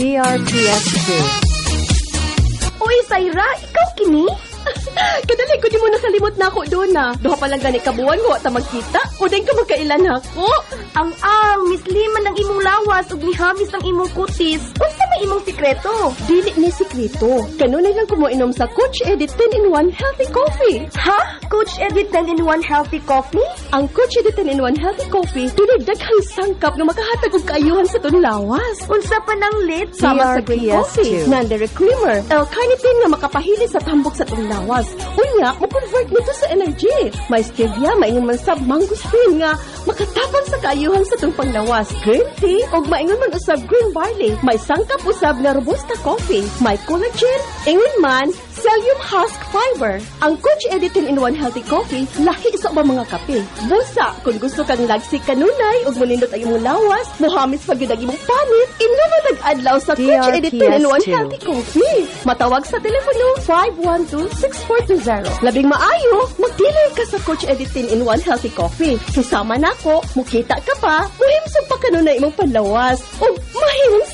DRPS2. Uy, Saira, ikaw kini? Kadali ko di mo nakalimot na ako doon na. Duha pa lang gani kabuan ko at magkita. O din ka magkailan ako. Ang ang, misliman ang imong lawas ug mihamis ang imong kutis. Unsa may sikreto? Dili ni sikreto. Kanunay lang ko mo inom sa Coach Edit 10-in-1 Healthy Coffee. Ha? Coach Edit 10-in-1 Healthy Coffee? Ang Coach Edit 10-in-1 Healthy Coffee, dunay daghang sangkap nga makahatag og kaayuhan sa tun lawas. Unsa pa nang lit? Sama sa green coffee, DRPS2. Nandere creamer, L-carnitine nga makapahili sa tambok sa tong lawas. Unya, mo convert nito sa energy. May stevia, maingon man sab mangosteen nga makatapang sa kaayuhan sa tong panglawas. Green tea ug maingon man usab green barley. May sangkap usab nga robusta coffee. May collagen, ingon man Psyllium husk fiber. Ang Coach Editin in One Healthy Coffee, lahi sa ubang mga kape. Busa, kung gusto kang lagsik kanunay ug munindot ay imong lawas, muhamis pag yun imong panit, inuma nag-adlaw sa Coach Editin in One DRPS2. Healthy Coffee. Matawag sa telepono 512-6420. Labing maayo, magdilay ka sa Coach Editin in One Healthy Coffee. Susama na ko, mukita ka pa, muhimsog pa kanunay imong panlawas. O sexy.